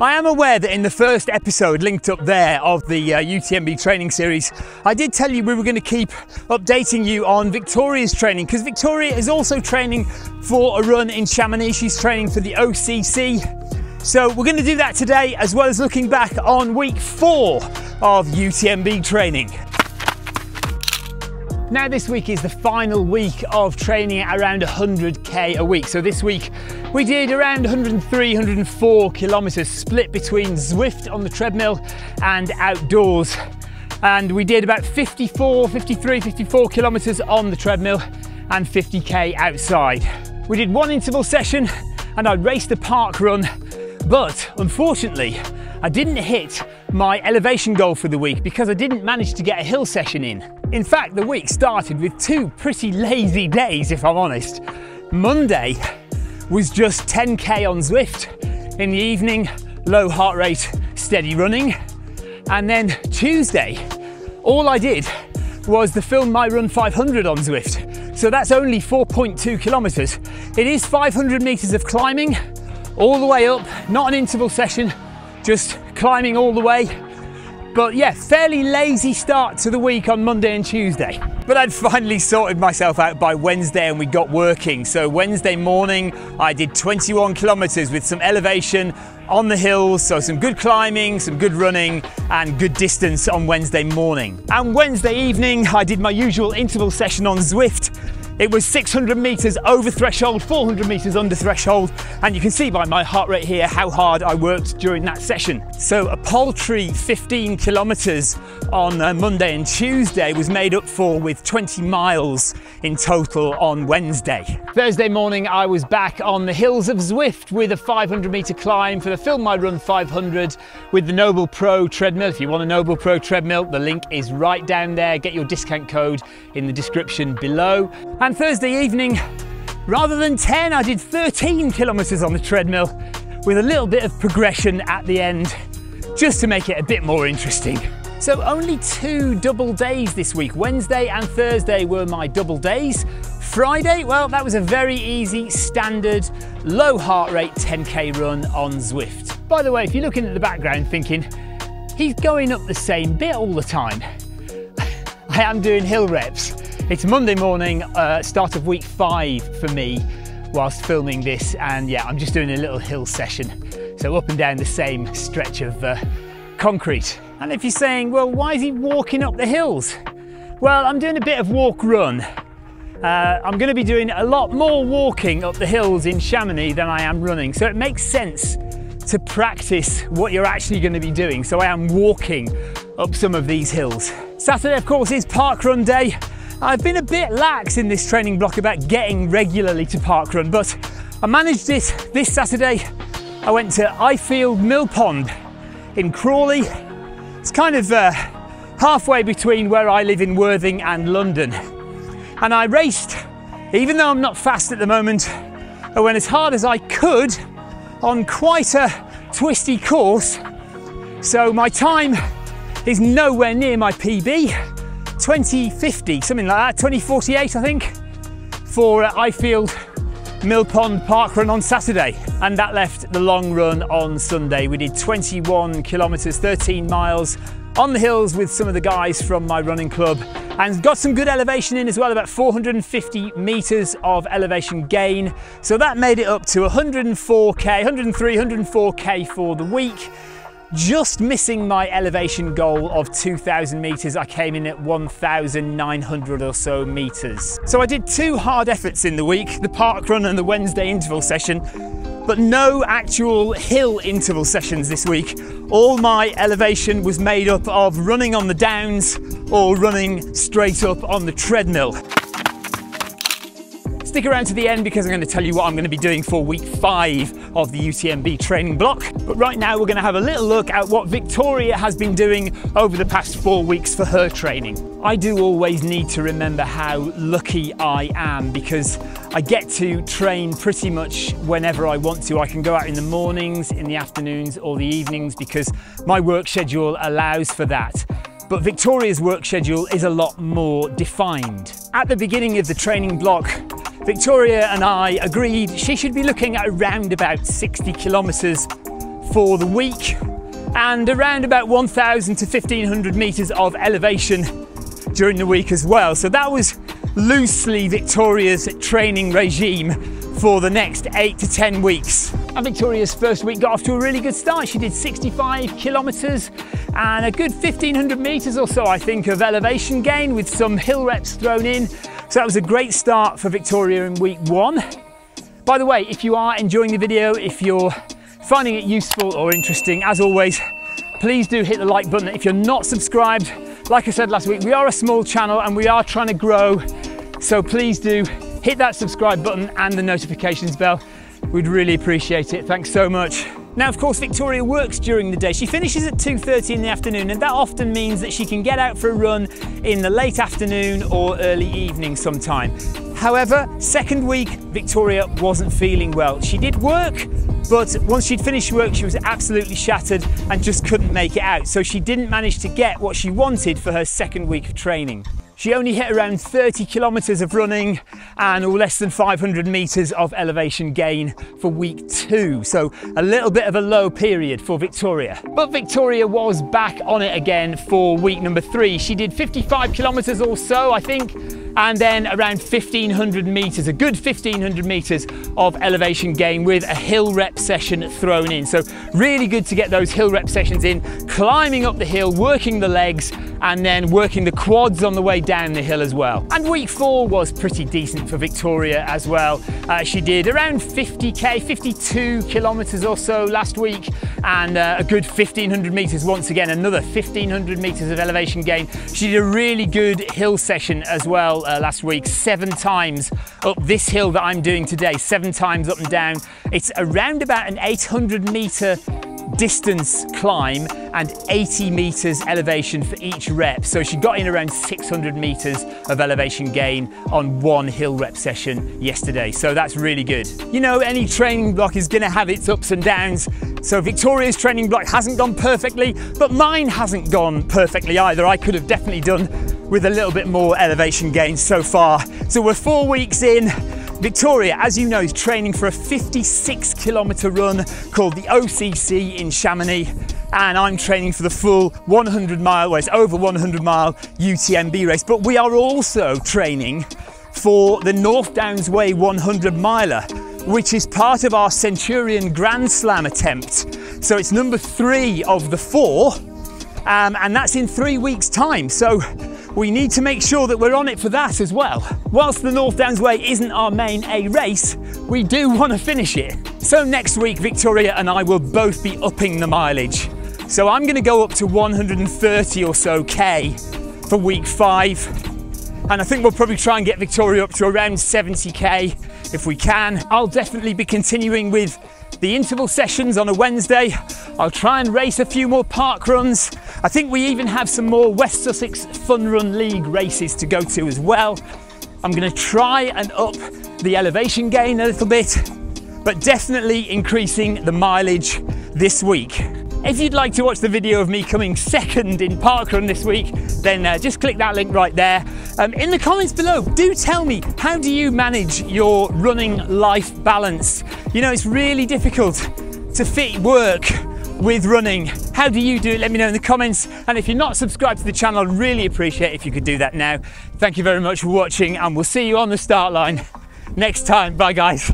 I am aware that in the first episode linked up there of the uh, UTMB training series, I did tell you we were going to keep updating you on Victoria's training because Victoria is also training for a run in Chamonix. She's training for the OCC. So we're going to do that today as well as looking back on week four of UTMB training. Now this week is the final week of training at around 100k a week. So this week we did around 103, 104 kilometers split between Zwift on the treadmill and outdoors. And we did about 54, 53, 54 kilometers on the treadmill and 50k outside. We did one interval session and I raced a park run, but unfortunately I didn't hit my elevation goal for the week because I didn't manage to get a hill session in. In fact, the week started with two pretty lazy days, if I'm honest. Monday was just 10k on Zwift. In the evening, low heart rate, steady running. And then Tuesday, all I did was the Film My Run 500 on Zwift. So that's only 4.2 kilometers. It is 500 meters of climbing all the way up, not an interval session, just climbing all the way. But yeah, fairly lazy start to the week on Monday and Tuesday. But I'd finally sorted myself out by Wednesday and we got working. So Wednesday morning, I did 21 kilometers with some elevation on the hills. So some good climbing, some good running and good distance on Wednesday morning. And Wednesday evening, I did my usual interval session on Zwift it was 600 meters over threshold, 400 meters under threshold, and you can see by my heart rate here how hard I worked during that session. So a paltry 15 kilometers on Monday and Tuesday was made up for with 20 miles in total on Wednesday. Thursday morning, I was back on the hills of Zwift with a 500 meter climb for the Film My Run 500 with the Noble Pro treadmill. If you want a Noble Pro treadmill, the link is right down there. Get your discount code in the description below. And Thursday evening, rather than 10, I did 13 kilometers on the treadmill with a little bit of progression at the end, just to make it a bit more interesting. So only two double days this week. Wednesday and Thursday were my double days. Friday, well, that was a very easy, standard, low heart rate 10K run on Zwift. By the way, if you're looking at the background thinking, he's going up the same bit all the time. I am doing hill reps. It's Monday morning, uh, start of week five for me whilst filming this and yeah, I'm just doing a little hill session. So up and down the same stretch of uh, concrete. And if you're saying, well, why is he walking up the hills? Well, I'm doing a bit of walk run. Uh, I'm going to be doing a lot more walking up the hills in Chamonix than I am running. So it makes sense to practice what you're actually going to be doing. So I am walking up some of these hills. Saturday, of course, is park run day. I've been a bit lax in this training block about getting regularly to parkrun, but I managed it this Saturday. I went to Ifield Mill Pond in Crawley. It's kind of uh, halfway between where I live in Worthing and London. And I raced, even though I'm not fast at the moment, I went as hard as I could on quite a twisty course. So my time is nowhere near my PB. 2050, something like that, 2048 I think, for uh, Ifield Mill Pond Park Run on Saturday. And that left the long run on Sunday. We did 21 kilometres, 13 miles on the hills with some of the guys from my running club and got some good elevation in as well, about 450 meters of elevation gain. So that made it up to 104K, 103, 104K for the week just missing my elevation goal of 2,000 meters. I came in at 1,900 or so meters. So I did two hard efforts in the week, the park run and the Wednesday interval session, but no actual hill interval sessions this week. All my elevation was made up of running on the downs or running straight up on the treadmill. Stick around to the end because I'm going to tell you what I'm going to be doing for week five of the UTMB training block. But right now we're going to have a little look at what Victoria has been doing over the past four weeks for her training. I do always need to remember how lucky I am because I get to train pretty much whenever I want to. I can go out in the mornings, in the afternoons or the evenings because my work schedule allows for that but Victoria's work schedule is a lot more defined. At the beginning of the training block, Victoria and I agreed she should be looking at around about 60 kilometres for the week and around about 1,000 to 1,500 metres of elevation during the week as well. So that was loosely Victoria's training regime for the next eight to 10 weeks. And Victoria's first week got off to a really good start. She did 65 kilometres and a good 1500 metres or so, I think, of elevation gain with some hill reps thrown in. So that was a great start for Victoria in week one. By the way, if you are enjoying the video, if you're finding it useful or interesting, as always, please do hit the like button. If you're not subscribed, like I said last week, we are a small channel and we are trying to grow. So please do hit that subscribe button and the notifications bell. We'd really appreciate it. Thanks so much. Now, of course, Victoria works during the day. She finishes at 2.30 in the afternoon, and that often means that she can get out for a run in the late afternoon or early evening sometime. However, second week, Victoria wasn't feeling well. She did work, but once she'd finished work, she was absolutely shattered and just couldn't make it out. So she didn't manage to get what she wanted for her second week of training. She only hit around 30 kilometres of running and less than 500 metres of elevation gain for week two. So a little bit of a low period for Victoria. But Victoria was back on it again for week number three. She did 55 kilometres or so, I think, and then around 1500 meters, a good 1500 meters of elevation gain with a hill rep session thrown in. So really good to get those hill rep sessions in, climbing up the hill, working the legs, and then working the quads on the way down the hill as well. And week four was pretty decent for Victoria as well. Uh, she did around 50k, 52 kilometers or so last week, and uh, a good 1500 meters once again, another 1500 meters of elevation gain. She did a really good hill session as well uh, last week, seven times up this hill that I'm doing today, seven times up and down. It's around about an 800 meter distance climb and 80 meters elevation for each rep. So she got in around 600 meters of elevation gain on one hill rep session yesterday. So that's really good. You know, any training block is gonna have its ups and downs. So Victoria's training block hasn't gone perfectly, but mine hasn't gone perfectly either. I could have definitely done with a little bit more elevation gain so far. So we're four weeks in. Victoria, as you know, is training for a 56 kilometre run called the OCC in Chamonix. And I'm training for the full 100 mile, well, it's over 100 mile UTMB race. But we are also training for the North Downs Way 100 miler, which is part of our Centurion Grand Slam attempt. So it's number three of the four, um, and that's in three weeks' time. So we need to make sure that we're on it for that as well. Whilst the North Downs Way isn't our main A race, we do want to finish it. So next week, Victoria and I will both be upping the mileage. So I'm going to go up to 130 or so K for week five. And I think we'll probably try and get Victoria up to around 70K if we can. I'll definitely be continuing with the interval sessions on a Wednesday. I'll try and race a few more park runs. I think we even have some more West Sussex Fun Run League races to go to as well. I'm going to try and up the elevation gain a little bit, but definitely increasing the mileage this week. If you'd like to watch the video of me coming second in parkrun this week, then uh, just click that link right there. Um, in the comments below, do tell me, how do you manage your running life balance? You know, it's really difficult to fit work with running. How do you do it? Let me know in the comments. And if you're not subscribed to the channel, I'd really appreciate if you could do that now. Thank you very much for watching and we'll see you on the start line next time. Bye guys.